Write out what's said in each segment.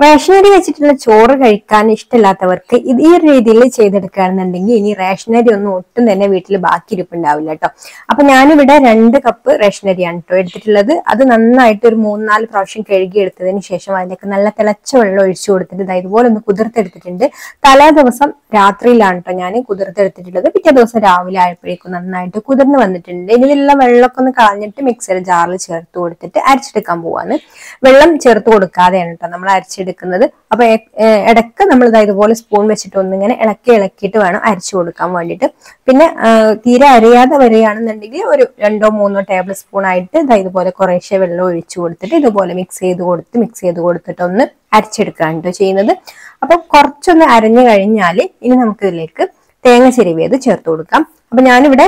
റേഷനരി വെച്ചിട്ടുള്ള ചോറ് കഴിക്കാൻ ഇഷ്ടമില്ലാത്തവർക്ക് ഇത് ഈ ഒരു രീതിയിൽ ചെയ്തെടുക്കുകയാണെന്നുണ്ടെങ്കിൽ ഇനി റേഷനറി ഒന്നും ഒട്ടും തന്നെ വീട്ടിൽ ബാക്കി ഇരിപ്പുണ്ടാവില്ല കേട്ടോ അപ്പൊ ഞാനിവിടെ രണ്ട് കപ്പ് റേഷനരിയാണ് കേട്ടോ എടുത്തിട്ടുള്ളത്. അത് നന്നായിട്ട് ഒരു മൂന്നാൽ പ്രാവശ്യം കഴുകി എടുത്തതിന് ശേഷം അതിലേക്ക് നല്ല തിളച്ച വെള്ളം ഒഴിച്ചു കൊടുത്തിട്ട് ദാ ഇതുപോലെ ഒന്ന് കുതിർത്തെടുത്തിട്ടുണ്ട്. തലേ ദിവസം രാത്രിയിലാണ് കേട്ടോ ഞാൻ കുതിർത്തെടുത്തിട്ടുള്ളത്. പിറ്റേ ദിവസം രാവിലെ ആയപ്പോഴേക്കും നന്നായിട്ട് കുതിർന്ന് വന്നിട്ടുണ്ട്. ഇതിലുള്ള വെള്ളമൊക്കെ ഒന്ന് കളഞ്ഞിട്ട് മിക്സർ ജാറിൽ ചേർത്ത് കൊടുത്തിട്ട് അരച്ചെടുക്കാൻ പോവാണ്. വെള്ളം ചേർത്ത് കൊടുക്കാതെയാണ് കേട്ടോ നമ്മൾ അരച്ചെടുക്കുന്നത് അപ്പൊ ഇടയ്ക്ക് നമ്മൾ ഇതാ ഇതുപോലെ സ്പൂൺ വെച്ചിട്ട് ഒന്നിങ്ങനെ ഇളക്കി ഇളക്കിയിട്ട് വേണം അരച്ചു കൊടുക്കാൻ വേണ്ടിയിട്ട്. പിന്നെ തീരെ അരയാതെ വരികയാണെന്നുണ്ടെങ്കിൽ ഒരു രണ്ടോ മൂന്നോ ടേബിൾ സ്പൂൺ ആയിട്ട് ഇതാ ഇതുപോലെ കുറേശ്ശെ വെള്ളം ഒഴിച്ചു കൊടുത്തിട്ട് ഇതുപോലെ മിക്സ് ചെയ്ത് കൊടുത്ത് മിക്സ് ചെയ്ത് കൊടുത്തിട്ട് ഒന്ന് അരച്ചെടുക്കുകയാണ് ചെയ്യുന്നത്. അപ്പൊ കുറച്ചൊന്ന് അരഞ്ഞു കഴിഞ്ഞാൽ ഇനി നമുക്ക് ഇതിലേക്ക് തേങ്ങ ചിരവിയത് ചേർത്ത് കൊടുക്കാം. അപ്പൊ ഞാനിവിടെ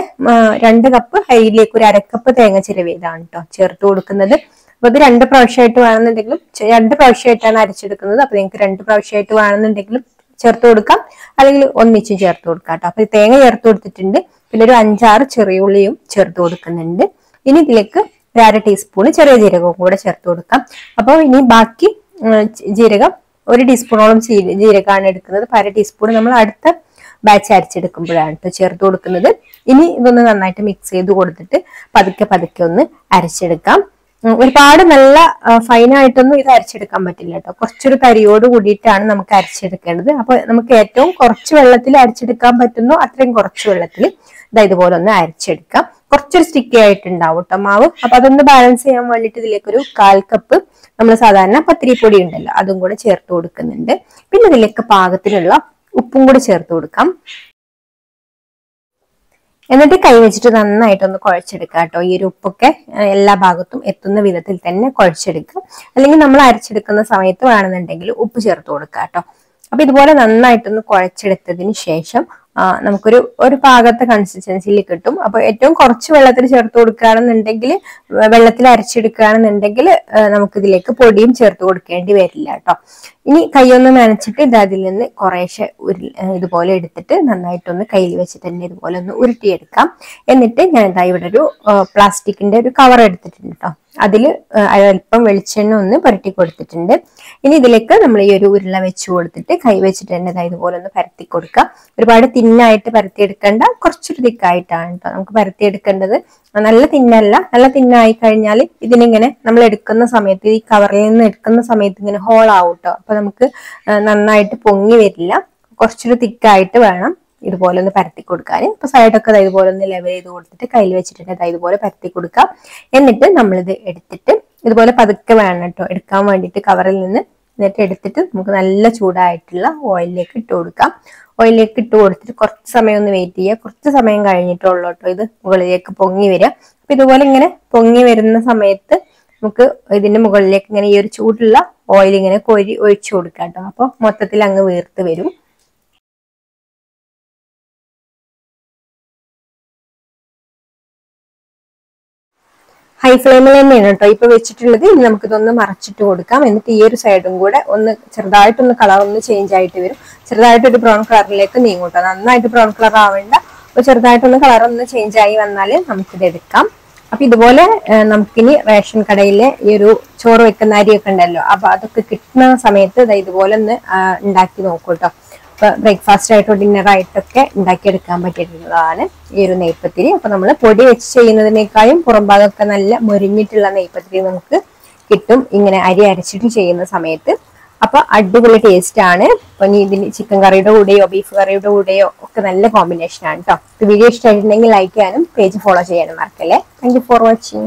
രണ്ട് കപ്പ് അരിയിലേക്ക് ഒരു അരക്കപ്പ് തേങ്ങ ചിരവിയതാണ് കേട്ടോ ചേർത്ത് കൊടുക്കുന്നത്. അപ്പൊ ഇത് രണ്ട് പ്രാവശ്യമായിട്ട് വേണമെന്നുണ്ടെങ്കിലും രണ്ട് പ്രാവശ്യമായിട്ടാണ് അരച്ചെടുക്കുന്നത്. അപ്പൊ നിങ്ങൾക്ക് രണ്ട് പ്രാവശ്യമായിട്ട് വേണമെന്നുണ്ടെങ്കിലും ചേർത്ത് കൊടുക്കാം. അല്ലെങ്കിൽ ഒന്നിച്ച് ചേർത്ത് കൊടുക്കാം കേട്ടോ. അപ്പൊ തേങ്ങ ചേർത്ത് കൊടുത്തിട്ടുണ്ട്. പിന്നെ ഒരു അഞ്ചാറ് ചെറിയ ഉള്ളിയും ചേർത്ത് കൊടുക്കുന്നുണ്ട്. ഇനി ഇതിലേക്ക് ഒരു അര ടീസ്പൂൺ ചെറിയ ജീരകവും കൂടെ ചേർത്ത് കൊടുക്കാം. അപ്പോൾ ഇനി ബാക്കി ജീരകം ഒരു ടീസ്പൂണോളം ജീര- ജീരകമാണ് എടുക്കുന്നത്. അപ്പൊ അര ടീസ്പൂൺ നമ്മൾ അടുത്ത ബാച്ച് അരച്ചെടുക്കുമ്പോഴാണ് കേട്ടോ ചേർത്ത് കൊടുക്കുന്നത്. ഇനി ഇതൊന്ന് നന്നായിട്ട് മിക്സ് ചെയ്ത് കൊടുത്തിട്ട് പതുക്കെ പതുക്കെ ഒന്ന് അരച്ചെടുക്കാം. ഒരുപാട് നല്ല ഫൈനായിട്ടൊന്നും ഇത് അരച്ചെടുക്കാൻ പറ്റില്ല കേട്ടോ കുറച്ചൊരു തരിയോട് കൂടിയിട്ടാണ് നമുക്ക് അരച്ചെടുക്കേണ്ടത്. അപ്പൊ നമുക്ക് ഏറ്റവും കുറച്ച് വെള്ളത്തിൽ അരച്ചെടുക്കാൻ പറ്റുന്നു അത്രയും കുറച്ച് വെള്ളത്തിൽ ഇതാ ഇതുപോലെ ഒന്ന് അരച്ചെടുക്കാം. കുറച്ചൊരു സ്റ്റിക്കി ആയിട്ടുണ്ടാവും കേട്ടോ മാവ്. അപ്പൊ അതൊന്ന് ബാലൻസ് ചെയ്യാൻ വേണ്ടിയിട്ട് ഇതിലേക്കൊരു കാൽ കപ്പ് നമ്മൾ സാധാരണ പത്തിരിപ്പൊടി ഉണ്ടല്ലോ അതും കൂടെ ചേർത്ത് കൊടുക്കുന്നുണ്ട്. പിന്നെ ഇതിലേക്ക് പാകത്തിലുള്ള ഉപ്പും കൂടെ ചേർത്ത് കൊടുക്കാം. എന്നിട്ട് കൈ വെച്ചിട്ട് നന്നായിട്ടൊന്ന് കുഴച്ചെടുക്കുക കേട്ടോ. ഈ ഒരു ഉപ്പൊക്കെ എല്ലാ ഭാഗത്തും എത്തുന്ന വിധത്തിൽ തന്നെ കുഴച്ചെടുക്കുക. അല്ലെങ്കിൽ നമ്മൾ അരച്ചെടുക്കുന്ന സമയത്ത് വേണമെന്നുണ്ടെങ്കിൽ ഉപ്പ് ചേർത്ത് കൊടുക്കുക കേട്ടോ. അപ്പൊ ഇതുപോലെ നന്നായിട്ടൊന്ന് കുഴച്ചെടുത്തതിന് ശേഷം നമുക്കൊരു ഒരു പാകത്തെ കൺസിസ്റ്റൻസിയിൽ കിട്ടും. അപ്പൊ ഏറ്റവും കുറച്ച് വെള്ളത്തിൽ ചേർത്ത് കൊടുക്കുകയാണെന്നുണ്ടെങ്കിൽ വെള്ളത്തിൽ അരച്ചെടുക്കുകയാണെന്നുണ്ടെങ്കിൽ നമുക്കിതിലേക്ക് പൊടിയും ചേർത്ത് കൊടുക്കേണ്ടി വരില്ല കേട്ടോ. ഇനി കൈയൊന്ന് നനച്ചിട്ട് ഇത് അതിൽ നിന്ന് കുറേശ്ശെ ഉരു ഇതുപോലെ എടുത്തിട്ട് നന്നായിട്ടൊന്ന് കയ്യിൽ വെച്ച് തന്നെ ഇതുപോലെ ഒന്ന് ഉരുട്ടിയെടുക്കാം. എന്നിട്ട് ഞാൻ എന്താ ഇവിടെ ഒരു പ്ലാസ്റ്റിക്കിന്റെ ഒരു കവർ എടുത്തിട്ടുണ്ട് കേട്ടോ. അതിൽ അല്പം വെളിച്ചെണ്ണ ഒന്ന് പുരട്ടി കൊടുത്തിട്ടുണ്ട്. ഇനി ഇതിലേക്ക് നമ്മൾ ഈ ഒരു ഉരുള വെച്ച് കൊടുത്തിട്ട് കൈ വെച്ചിട്ട് തന്നെ ഇതാ ഇതുപോലെ ഒന്ന് പരത്തി കൊടുക്കുക ഒരുപാട് തിന്നായിട്ട് പരത്തിയെടുക്കേണ്ട. കുറച്ചൊരു തിക്കായിട്ടാണ് കേട്ടോ നമുക്ക് പരത്തിയെടുക്കേണ്ടത്. നല്ല തിന്നല്ല. നല്ല തിന്നായി കഴിഞ്ഞാൽ ഇതിനിങ്ങനെ നമ്മൾ എടുക്കുന്ന സമയത്ത് ഈ കവറിൽ നിന്ന് എടുക്കുന്ന സമയത്ത് ഇങ്ങനെ ഹോൾ ആവും കേട്ടോ അപ്പൊ നമുക്ക് നന്നായിട്ട് പൊങ്ങി വരില്ല. കുറച്ചൊരു തിക്കായിട്ട് വേണം ഇതുപോലെ ഒന്ന് പരത്തി കൊടുക്കാൻ ഇപ്പൊ സൈഡൊക്കെ ഇതുപോലെ ഒന്ന് ലെവൽ ചെയ്ത് കൊടുത്തിട്ട് കയ്യിൽ വെച്ചിട്ടുണ്ട്. ഇതുപോലെ പരത്തി കൊടുക്കാം. എന്നിട്ട് നമ്മളിത് എടുത്തിട്ട് ഇതുപോലെ പതുക്കെ വേണം കേട്ടോ എടുക്കാൻ വേണ്ടിയിട്ട് കവറിൽ നിന്ന് എന്നിട്ട് എടുത്തിട്ട് നമുക്ക് നല്ല ചൂടായിട്ടുള്ള ഓയിലിലേക്ക് ഇട്ട് കൊടുക്കാം. ഓയിലിലേക്ക് ഇട്ട് കൊടുത്തിട്ട് കുറച്ച് സമയം ഒന്ന് വെയിറ്റ് ചെയ്യുക. കുറച്ച് സമയം കഴിഞ്ഞിട്ടുള്ളൂ കേട്ടോ ഇത് മുകളിലേക്ക് പൊങ്ങി വരിക. അപ്പൊ ഇതുപോലെ ഇങ്ങനെ പൊങ്ങി വരുന്ന സമയത്ത് നമുക്ക് ഇതിന്റെ മുകളിലേക്ക് ഇങ്ങനെ ഈ ഒരു ചൂടുള്ള ഓയിൽ ഇങ്ങനെ കോരി ഒഴിച്ചു കൊടുക്കാം കേട്ടോ. അപ്പൊ മൊത്തത്തിൽ അങ്ങ് വീർത്ത് വരും. ഹൈ ഫ്ലെയിമിൽ തന്നെയാണ് കേട്ടോ ഇപ്പൊ വെച്ചിട്ടുള്ളത്. ഇനി നമുക്ക് ഇതൊന്ന് മറച്ചിട്ട് കൊടുക്കാം. എന്നിട്ട് ഈ ഒരു സൈഡും കൂടെ ഒന്ന് ചെറുതായിട്ടൊന്ന് കളർ ഒന്ന് ചേഞ്ച് ആയിട്ട് വരും. ചെറുതായിട്ട് ഒരു ബ്രൗൺ കളറിലേക്ക് നീങ്ങും കേട്ടോ നന്നായിട്ട് ബ്രൗൺ കളർ ആവേണ്ട. അപ്പൊ ചെറുതായിട്ടൊന്ന് കളർ ഒന്ന് ചേഞ്ച് ആയി വന്നാൽ നമുക്കിത് എടുക്കാം. അപ്പൊ ഇതുപോലെ നമുക്കിനി റേഷൻ കടയിലെ ഈ ഒരു ചോറ് വെക്കുന്ന അരിയൊക്കെ ഉണ്ടല്ലോ. അപ്പൊ അതൊക്കെ കിട്ടുന്ന സമയത്ത് ഇതുപോലെ ഒന്ന് ഉണ്ടാക്കി നോക്കൂ കേട്ടോ ബ്രേക്ക്ഫാസ്റ്റ് ആയിട്ടോ ഡിന്നർ ആയിട്ടൊക്കെ ഉണ്ടാക്കിയെടുക്കാൻ പറ്റിയിട്ടുള്ളതാണ് ഈ ഒരു നെയ്പ്പത്തിരി അപ്പൊ നമ്മൾ പൊടി വെച്ച് ചെയ്യുന്നതിനേക്കാളും പുറംഭാഗമൊക്കെ നല്ല മൊരിഞ്ഞിട്ടുള്ള നെയ്പ്പത്തിരി നമുക്ക് കിട്ടും. ഇങ്ങനെ അരി അരച്ചിട്ട് ചെയ്യുന്ന സമയത്ത്. അപ്പൊ അടിപൊളി ടേസ്റ്റ് ആണ്. അപ്പൊ ഇനി ഇതിന് ചിക്കൻ കറിയുടെ കൂടെയോ ബീഫ് കറിയുടെ കൂടെയോ ഒക്കെ നല്ല കോമ്പിനേഷൻ ആണ് കേട്ടോ വീഡിയോ ഇഷ്ടമായിട്ടുണ്ടെങ്കിൽ ലൈക്ക് ചെയ്യാനും പേജ് ഫോളോ ചെയ്യാനും മറക്കല്ലേ. Thank for watching